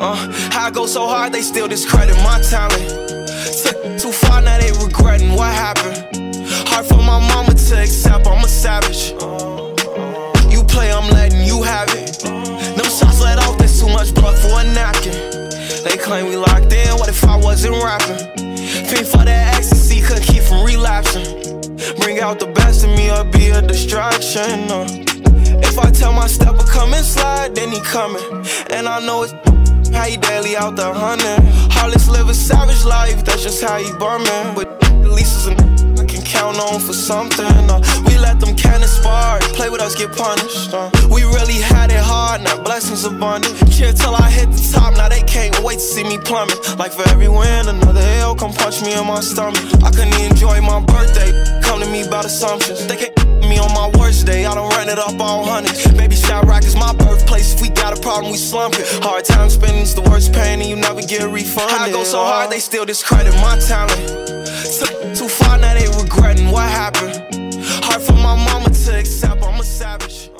Uh, I go so hard, they still discredit my talent. Took too far, now they regretting what happened. Hard for my mama to accept, I'm a savage. You play, I'm letting you have it. Them shots let off, there's too much blood for a napkin. They claim we locked in, what if I wasn't rapping? In me or be a distraction. Uh. If I tell my stepper come and slide, then he coming. And I know it's how he daily out the hunting. Heartless live a savage life, that's just how he bumming. But at least it's a I can count on for something. Uh, we let them cannons spark, play with us, get punished. Uh, we really had it hard, now blessings abundant. Cheer till I hit the top, now they can't wait to see me plummet. Like for every win, another L come punch me in my stomach. I couldn't enjoy my birthday, assumptions. They can't me on my worst day, I don't run it up all hundreds. Baby Chiraq is my birthplace. If we got a problem, we slump it. Hard time spending's the worst pain, and you never get refunded. I go so hard, they still discredit my talent. Too far, now they regretting what happened. Hard for my mama to accept, I'm a savage.